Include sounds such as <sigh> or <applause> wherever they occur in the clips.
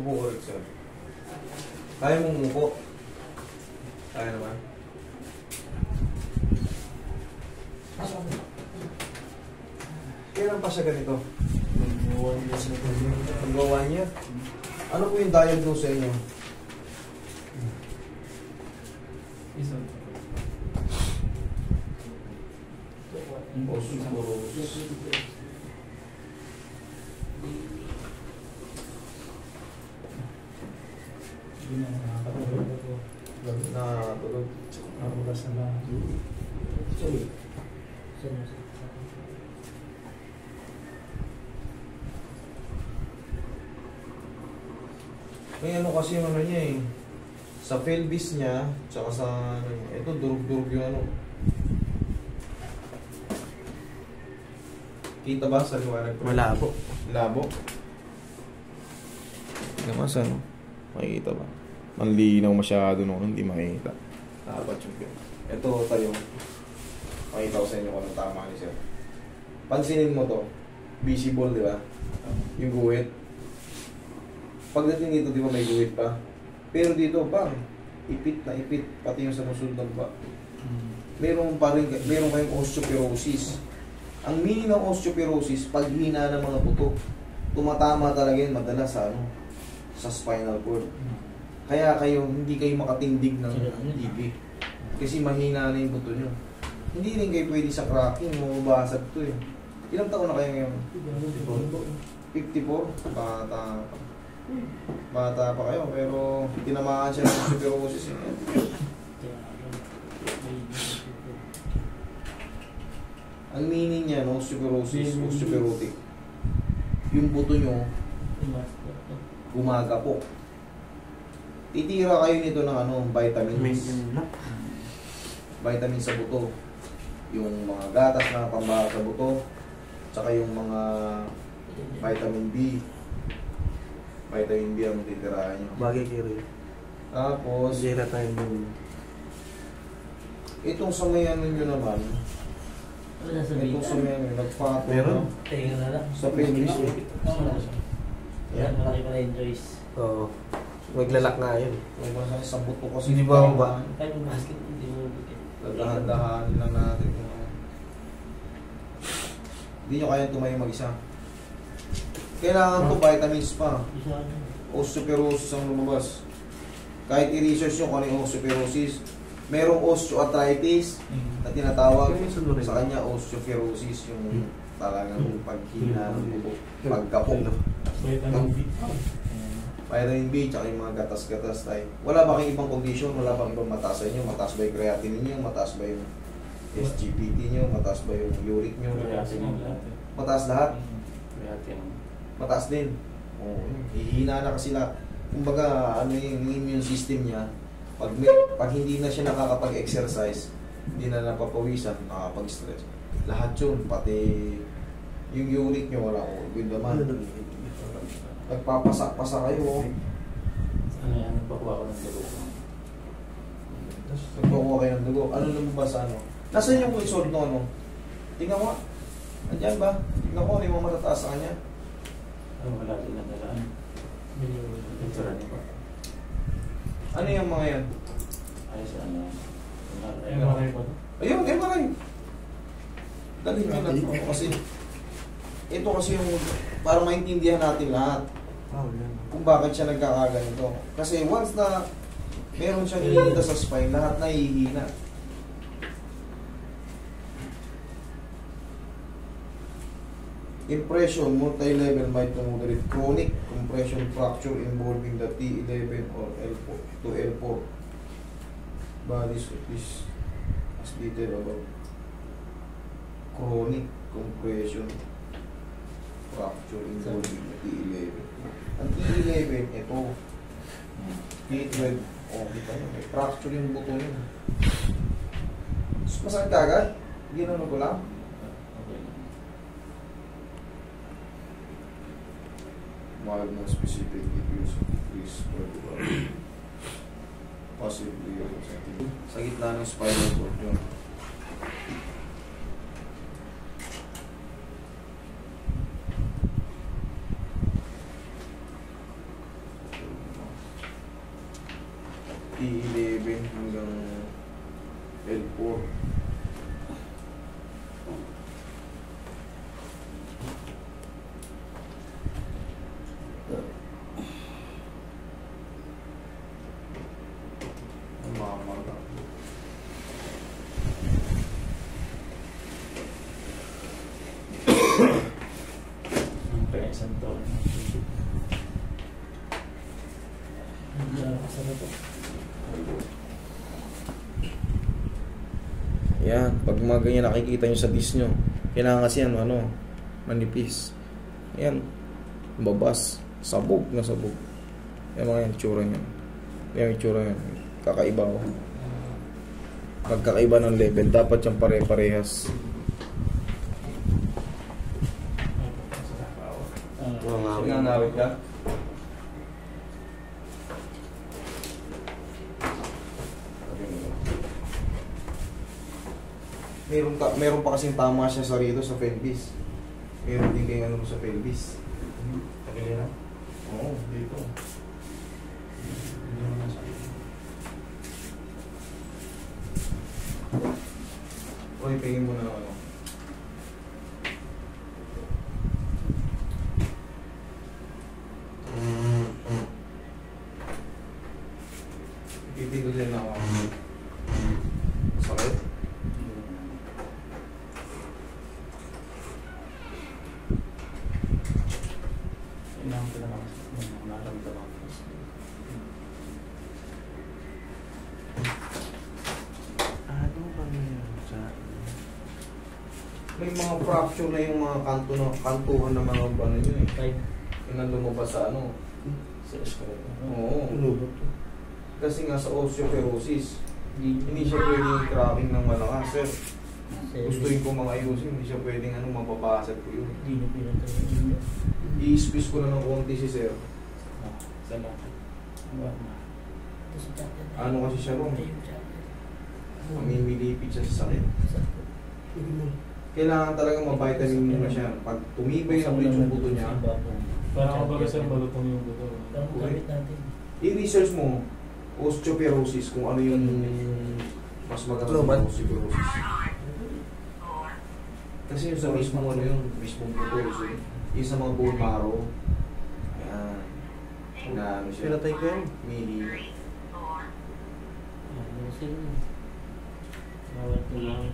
Upo ko rin, sir. Kaya mong umupo? Kaya naman. Kailan pa siya ganito? Hanggang one year? Ano po yung diagnose sa inyo? Nakakatulog. May ano kasi yung ano niya eh. Sa pelvis niya, tsaka sa ano niya. Ito, durug-durug yung ano. Kita ba sa liwanag ko? Malabo. Labo. Naman sa ano? Makikita ba? Ang linaw masyado nung hindi makikita. Dapat yung pin. Ito tayo. Makita ko sa inyo kung ano tama ni sir. Pansinin mo to. Visible, di ba? Yung guhit. Pagdating dito, di ba may guhit pa? Pero dito, bang, ipit na ipit. Pati yung sa musunod ng ba. Meron pa rin, meron kayong osteoporosis. Ang meaning ng osteoporosis, paghina ng mga buto. Tumatama talaga yun madalas ano, sa spinal cord. Kaya kayo, hindi kayo makatindig ng TV. Kasi mahina na yung buto nyo. Hindi rin kayo pwede sa cracking, mababasag to eh. Ilang taon na kayo ngayon? 54? Bata pa. Bata pa kayo, pero tinamaan siya ng osteoporosis eh. Ang meaning niya, no, osteoporosis, osteoporotic. Yung buto nyo, gumagapok. Titira kayo nito ng ano, vitamins. Vitamins sa buto. Yung mga gatas na pambara sa buto. Tsaka yung mga vitamin B. Vitamin B ang titirahan nyo. Bagay Ray. Tapos, tayo dun. itong sa may ano nyo naman, Wala sa itong sa may ano, nagpato Meron? na Tingnan na lang. sa pelvis. Yan, malaki pala yung choice. Oo. Maglalak nga yun. Masakit sa buto kasi. Hindi ba ba? Yung basket, hindi mo bigyan. Dadahan-dahan lang natin. Hindi nyo kaya tumayo mag-isa. Kailangan to vitamins pa. Ano. Osteoporosis ang lumabas. Kahit i-research nyo kung ano yung osteoporosis, merong osteoarthritis na tinatawag sa kanya osteoporosis yung talagang paghina ng buto, pagkapok. Vitamin B, tsaka yung mga gatas-gatas tayo. Wala ba kayong ibang condition? Wala bang ibang mataas sa inyo? Mataas ba yung creatinine nyo? Mataas ba yung SGPT nyo? Mataas ba yung uric nyo? Mataas lahat? Mataas din. Oo, hihina na kasi na. Kumbaga, ano yung immune system niya, pag, may, pag hindi na siya nakakapag-exercise, hindi na napapawisan, nakakapag-stress. Lahat yun, pati yung uric nyo, wala ko. Good naman. Nagpapasak-pasa kayo, oh. Ano yan, nagpakuha ko ng dugo. Nagkukuha kayo ng dugo. Ano lumabas sa ano? Nasaan yung result no, ano? Tingnan mo. Andyan ba? Tingnan ko, ano yung mga matataas sa kanya? Ano, wala din na dalaan. Ito rin ba? Ano yung mga yan? Ayos ano. MRI pa Ayun, MRI. Dali nyo ito. Kasi, ito kasi yung, para maintindihan natin lahat kung bakit siya nagkakaganito. Kasi once na meron siyang hinihita sa spine, lahat na hihina. Impression, multi-level might to moderate chronic compression fracture involving the T11 or L4 to L4 bodies of this as detailed above. Chronic compression fracture involving the T11. Ang T11, ito. T12, oh, kita nyo, may fracture yung buto yun. Mas masakit agad? Ginano ko lang? mild na specific diffuse decrease vertebral. Possibly yung sa gitna ng spinal cord yun. hanggang L4. Ang mamaga. Ang present to. Sarap po. Yan, pag mga ganyan nakikita nyo sa disc nyo, kailangan kasi ano, ano, manipis. Yan, babas, sabog na sabog. Yan mga yan, tsura nyo. Yan yung tsura yan. Kakaiba ko. Magkakaiba ng level, dapat yung pare-parehas. Nangangawit ka? Meron, ka, meron pa kasing tama siya sa rito sa pelvis. Meron din kayo ano sa pelvis. Tagali na. Oo, dito. Uy, pingin mo na ng ano. Pipigil din ako. Sakit? Kailangan ko lang ang naramdaman ko. Ano ba yun sa... May mga fracture na yung mga kanto na, kantuhan ng mga ano yun eh. Yung nandun mo ba sa ano? Sa escalator. Oo. Lubot to. Kasi nga sa osteoporosis, hindi siya pwedeng cracking ng malakas. Sir, gustuin ko mga ayusin, hindi siya pwedeng ano, mapapasag ko yun. Hindi na pinatay. I-squeeze ko na ng konti si sir. Salamat. Wala na. Ano kasi siya ron? Mamimilipid siya sa sakit. Kailangan talaga ma-vitamin muna siya. Pag tumibay na ulit yung buto niya, Parang kumbaga sa balutong yung buto. gamit i-research mo osteoporosis kung ano yung mas maganda Lumat. sa osteoporosis. Kasi yung sa mismong ano yun, mismong buto, so, yung sa mga bone marrow, ayan, na ano siya, Pinatay ko yan. mini, Bawat na lang.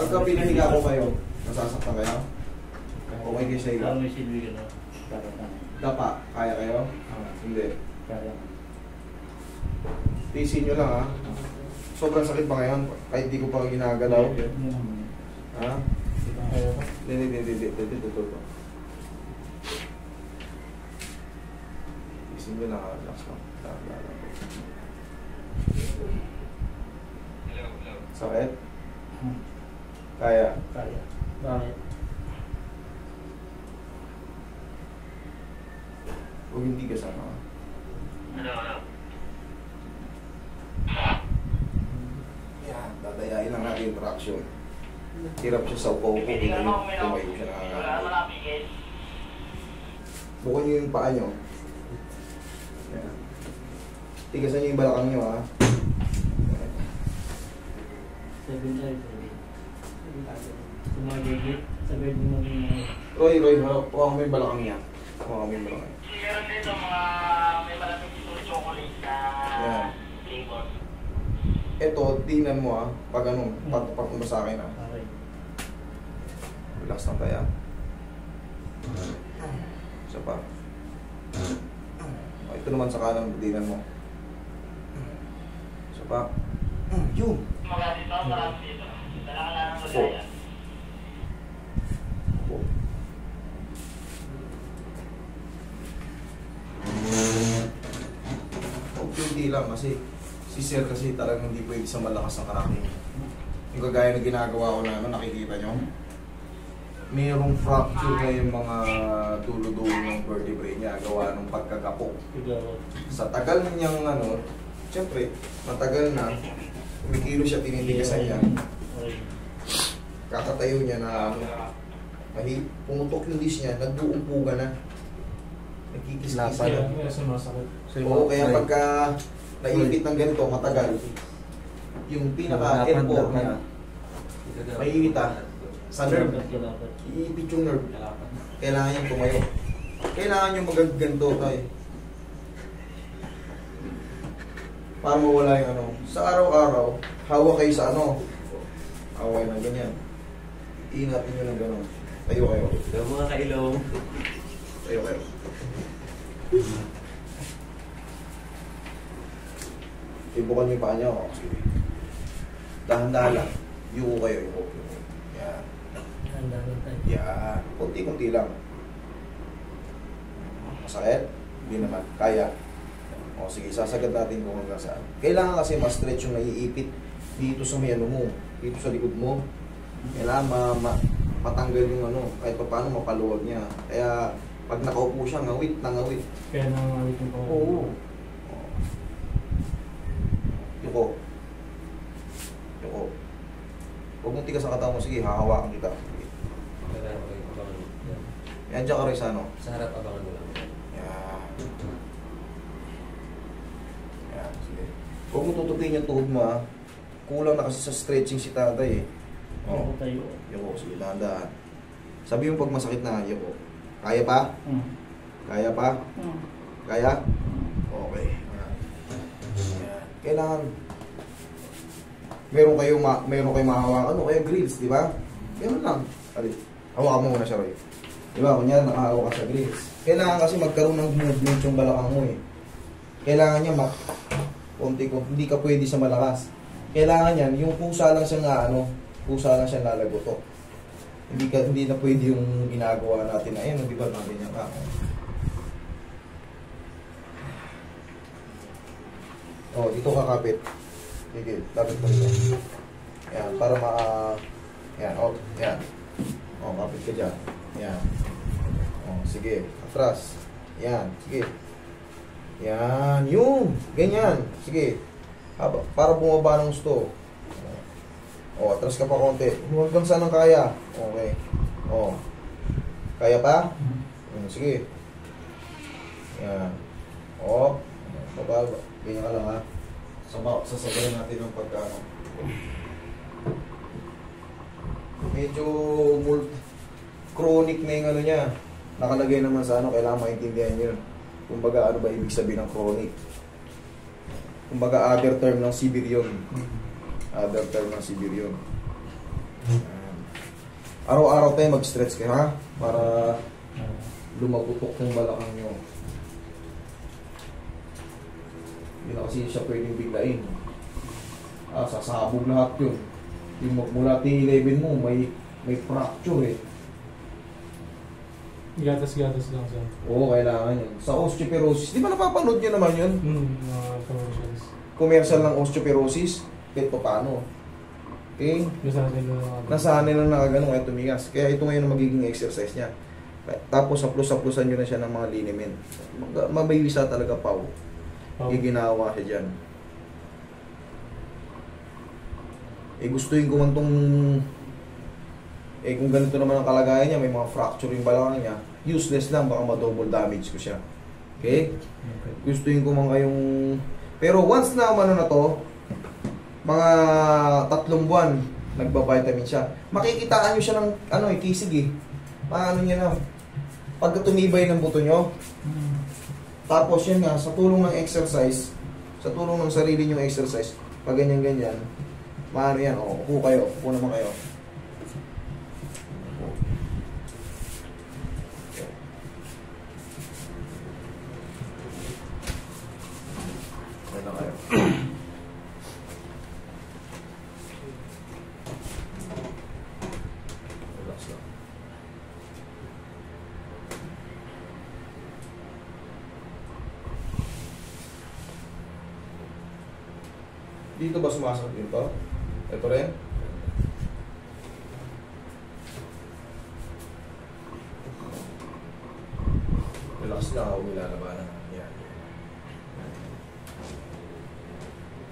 Pagka pinahiga ko kayo, nasasaktan kayo? Okay kayo sa higa? Ah, may silbi ka na. Dapa, kaya kayo? Ah, Hindi. Kaya. Tisin nyo lang ha. Sobrang sakit ba ngayon? Kahit di ko pa ginagalaw. Ha? Hindi, hindi, hindi, hindi, hindi, hindi. Tisin nyo lang ha. Relax lang. Lang. Sakit? Kaya. Kaya. Bakit? Huwag hindi ka sama. Yan, dadayain lang natin yung traction. Hirap siya sa upo-upo. Tumayo tumayo siya na. Bukod niyo yung paa niyo. Yan. Tigasan niyo yung balakang niyo ha. Yan. Seven five. Tumagigit. Sabi mo maging Roy, Roy, hawak mo yung balakang niya. Hawak mo yung balakang. Meron dito mga may malamig dito chocolate na Yan. flavor. Ito, tingnan mo ha. Pag ano, patapak mo sa akin ha. Okay. Relax lang tayo. Isa pa. Oh, ito naman sa kanan, tingnan mo. Isa pa. Yun. Mga dito, marami dito. Kailangan lang ng Opo. lagayan. Opo. Unti lang kasi si Sir kasi talagang hindi pwede sa malakas ng karaking. Yung kagaya na ginagawa ko na ano, nakikita nyo? Mayroong fracture na yung mga dulo-dulo ng vertebrae niya gawa ng pagkagapo. Sa tagal niyang ano, siyempre, matagal na, kumikilo siya, tinitigasan niya. Kakatayo niya na ano, mahi, pumutok yung dish niya, nagbuumpuga na. Nagkikis-kis yan. Kaya kaya sumasakit. Oo, kaya pagka naipit ng ganito, matagal, yung pinaka-elbow niya, Mainit ah. Sa nerve. iipit yung nerve. Kailangan niyang tumayo. Kailangan niyong magaganto tayo. Para mawala yung ano. Sa araw-araw, hawak kayo sa ano. Hawak ng ganyan. Iingatin nyo ng gano'n. Tayo kayo. Yung mga kailong. Tayo kayo. Ibukan niyo yung paa niyo. Sige. Dahan-dahan lang. Yuko kayo. Yuko. Yan. Yan. Kunti-kunti lang. Masakit? Hindi naman. Kaya. O sige, sasagad natin kung hanggang saan. Kailangan kasi ma-stretch yung naiipit dito sa may ano mo. Dito sa likod mo. Kailangan ma, ma matanggal yung ano. Kahit pa paano mapaluwag niya. Kaya pag nakaupo siya, ngawit na ngawit. Kaya nangangalit yung pang Oo. Yuko. Yuko. Huwag mong tigas sa katawan mo. Sige, hahawakan kita. Sige. Yan dyan ka rin sa ano. Sa harap abangan mo lang. Yan. Yan, sige. Huwag mo tutupin yung tuhod mo ha. Kulang na kasi sa stretching si tatay eh. Ako Oh, tayo. yuko. Sige, dahan Sabi mo pag masakit na, yuko. Kaya pa? Hmm. Kaya pa? Hmm. Kaya? Okay. Yan. Kailangan meron kayo ma meron kayo mahawakan ano kaya grills, di ba? Ganun lang. Ali, hawakan mo muna siya, Roy. Di ba? Kunyari nakahawak ka sa grills. Kailangan kasi magkaroon ng movement yung balakang mo eh. Kailangan niya mak konti ko hindi ka pwede sa malakas. Kailangan yan yung pusa lang siya na ano, pusa lang siya lalagoto. Hindi ka hindi na pwede yung ginagawa natin na ayun, di ba? Mga ganyan ka. Oh, dito ka kapit. Sige, lapit mo dito. Yan, para ma... Yan, oh, yan. Oh, kapit ka dyan. Yan. Oh, sige, atras. Yan, sige. Yan, yung, ganyan. Sige. Haba, para bumaba ng gusto. Oh, atras ka pa konti. Hanggang saan ang kaya. Okay. Oh. Kaya pa? Hmm, sige. Yan. Oh. Baba. Ganyan ka lang ha. Sama, sasabayan natin ng pagkano. Medyo mul chronic na yung ano niya. Nakalagay naman sa ano, kailangan maintindihan yun. Kumbaga, ano ba ibig sabihin ng chronic? Kumbaga, other term ng yun. Other term ng severe yun. Araw-araw tayo mag-stretch kayo, ha? Para lumagutok yung balakang nyo. Hindi na kasi siya pwedeng biglain. Ah, sasabog lahat yun. Yung mag- mula T11 mo, may may fracture eh. Gatas-gatas lang siya. Oo, kailangan yun. Sa osteoporosis, di ba napapanood nyo naman yun? Hmm. Mga commercials. Commercial ng osteoporosis, kahit pa paano. Okay? Basta natin na. Nasanay lang nakaganon kaya tumigas. Kaya ito ngayon ang magiging exercise niya. Tapos haplos-haplosan nyo na siya ng mga liniment. Mabayisa talaga pau. Pau. Giginawa siya dyan. Eh gustuin ko man tong eh kung ganito naman ang kalagayan niya, may mga fracture yung balakang niya, useless lang, baka ma-double damage ko siya. Okay? Gustuin ko man kayong... Pero once na ano na to, mga tatlong buwan, nagba-vitamin siya. Makikitaan nyo siya ng ano eh, kisig eh. Maano niya na. Pagka tumibay ng buto nyo, tapos yun nga, sa tulong ng exercise, sa tulong ng sarili nyo exercise, pag ganyan-ganyan, maano yan, o, upo kayo, upo naman kayo. Upo. Okay. Okay na kayo. Relax lang. Dito ba sumasakit dito? Ito rin? Relax lang ako nilalabanan. Yan.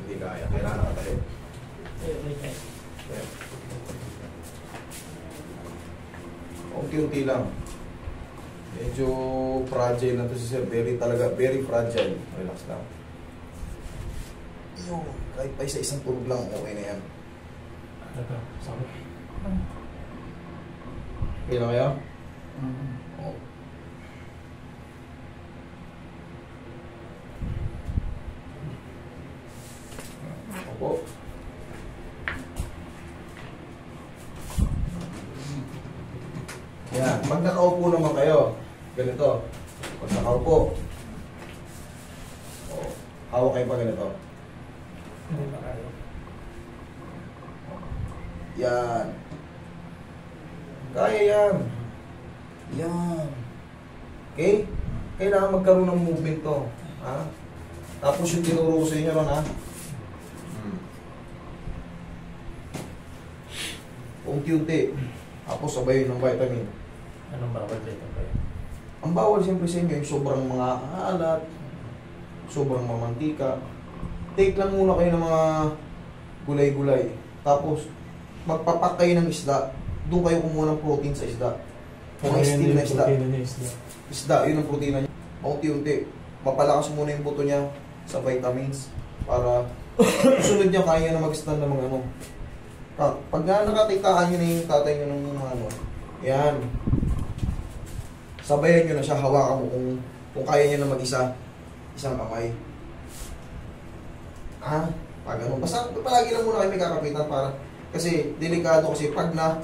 Hindi kaya. Kailangan ka tayo. Unti-unti lang. Medyo fragile na to si sir. Very talaga, very fragile. Relax lang. Yo, kahit pa isa-isang tulog lang, okay na yan. Ito, sakit. Okay na kaya? Mm. Oo. Opo. Yan. Pag nakaupo naman kayo, ganito. Pag nakaupo, oh, hawak kayo pa ganito. Hindi. Yan. Kaya yan. Yan. Okay? Kailangan magkaroon ng movement to. Ha? Tapos yung tinuro ko sa inyo ron, ha? Hmm. Unti-unti. Tapos sabay ng vitamin. Anong bawal dito kayo? Ang bawal siyempre sa inyo, yung sobrang mga alat, sobrang mamantika. Take lang muna kayo ng mga gulay-gulay. Tapos, magpapak kayo ng isda. Doon kayo kumuha ng protein sa isda. Mga steam na isda. Na isda. Isda, yun ang protein niya. Unti-unti. Mapalakas muna yung buto niya sa vitamins para <coughs> sunod niya kaya na mag-stand ng mga ano. Pa- Pag nga nakatikaan niyo na yung tatay niyo ng mga ano, yan. Sabayan niyo na siya, hawakan mo kung, kung kaya niya na mag-isa. Isang kamay. Ha? Pag ano, basta palagi lang muna kayo may kakapitan para kasi delikado kasi pag na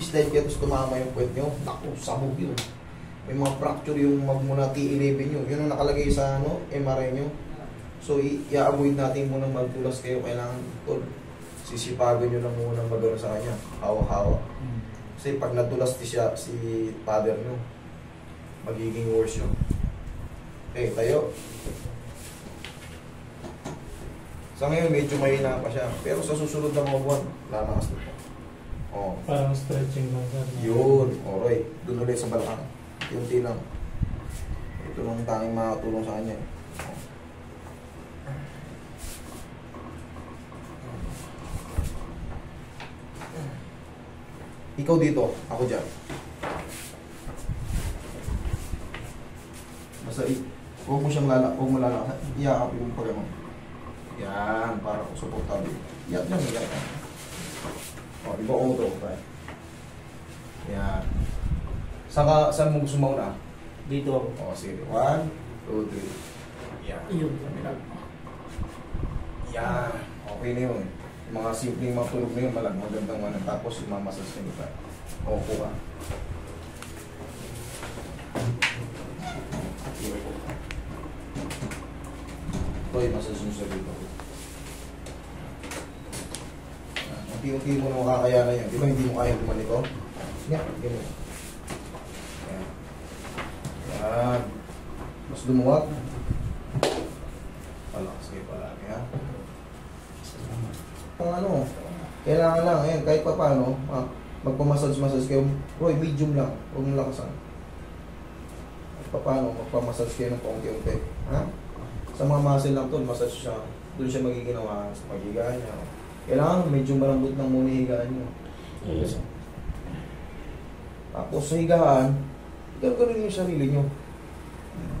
slide kayo tapos tumama yung puwet nyo, naku, sabog yun. May mga fracture yung magmula T11 nyo. Yun ang nakalagay sa ano, MRI nyo. So, i-avoid natin muna magtulas kayo. Kailangan, tol, sisipagan nyo lang muna magano sa kanya. Hawa-hawa. Mm. Kasi pag natulas ti siya, si father nyo, magiging worse yun. Okay, tayo. Sa ngayon, medyo mahina pa siya. Pero sa susunod na mga buwan, lalakas na po. Oh. Parang stretching lang. Yun, alright. Doon ulit sa balakang. Kunti lang. Ito lang tanging makatulong sa kanya. Ikaw dito, ako dyan. Basta huwag mo siyang lala, huwag mo lala, iyakap yung pag ano. Yan, para ko supportable. Iyak yan, iyak yan. O, di ba auto, tayo? Yan. Saan ka, saan mo gusto mauna? Dito. O, sige. One, two, three. Yan. Ayun. Yan. Okay na yun. Yung mga simpleng mga tulog na yun, malag magandang ano. Tapos imamasas ka nito. Opo ka. Roy, masas mo sa dito. Yan. Unti-unti mo na makakayanan yan. Di ba hindi mo kaya gumanito? Yan, ganyan. Yan. Yan. Mas lumuwag. Palakas kayo palagi ha. Kung ano, kailangan lang, ayan, kahit pa paano, ah, magpamassage-massage kayo. Roy, medium lang. Huwag mong lakasan. Kahit pa paano, magpamassage kayo ng paunti-unti. Ha? Sa mga muscle lang to, massage siya. Doon siya magiginawa sa paghigaan niya. Kailangan medyo malambot ng muna higaan niyo. Yes. Tapos sa higaan, gagawin yung sarili nyo.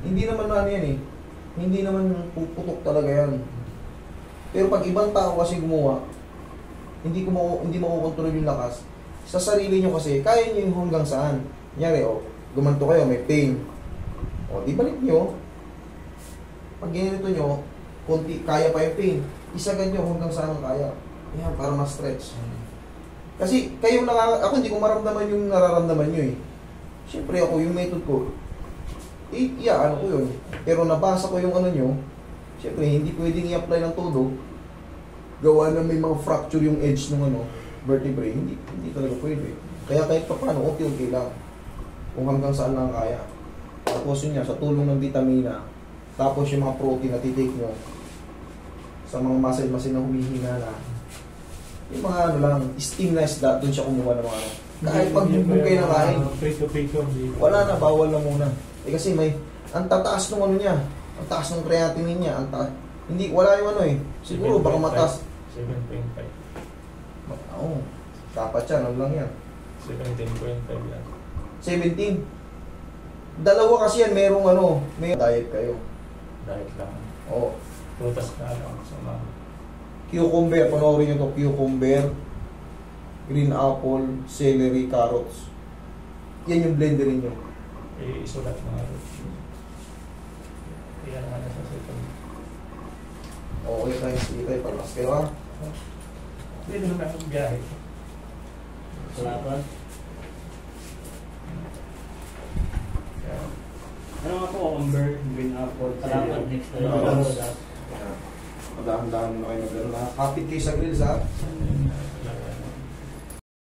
Hindi naman na ano yan eh. Hindi naman puputok talaga yan. Pero pag ibang tao kasi gumawa, hindi ko hindi makokontrol yung lakas. Sa sarili nyo kasi, kaya nyo yung hanggang saan. Nyari, oh, gumanto kayo, may pain. O, di balik nyo. Pag ginito nyo, konti, kaya pa yung pain. Isagan nyo hanggang saan kaya. Yan, para ma-stretch. Kasi kayo nakaka... Ako hindi ko maramdaman yung nararamdaman nyo eh. Siyempre ako, yung method ko, eh, iya, ano ko yun. Pero nabasa ko yung ano nyo, siyempre hindi pwedeng i-apply ng todo. Gawa na may mga fracture yung edge ng ano, vertebrae, hindi, hindi talaga pwede. Kaya kahit pa paano, okay-okay lang. Kung hanggang saan lang kaya. Tapos yun nga, sa tulong ng vitamina, tapos yung mga protein na titake nyo, sa mga muscle-muscle na humihina na, yung mga ano lang, steam na isda, doon siya kumuha ng mga ano. Kahit pag bugbog kayo ng kain, wala na, bawal na muna. Eh kasi may, ang tataas ng ano niya, ang taas ng creatinine niya, ang ta hindi, wala yung ano eh. Siguro baka mataas. 7.5. Oo, dapat yan, ano lang yan. 17.5 lang. 17. Dalawa kasi yan, merong ano, may diet kayo. Diet lang. O, Prutas na lang sa mga. cucumber, panoorin nyo to, cucumber, green apple, celery, carrots. Yan yung blenderin nyo. Eh, isulat mga rin. Iyan nga nasa sito. Okay sige tayo, palas kayo ha. Hindi naman ang biyahe. Salamat. Kaya, Ano nga po, umber, green apple, Salamat. Next Ano? time. Madahan-dahan mo na kayo mag-ano ha. Kapit kayo sa grills ha.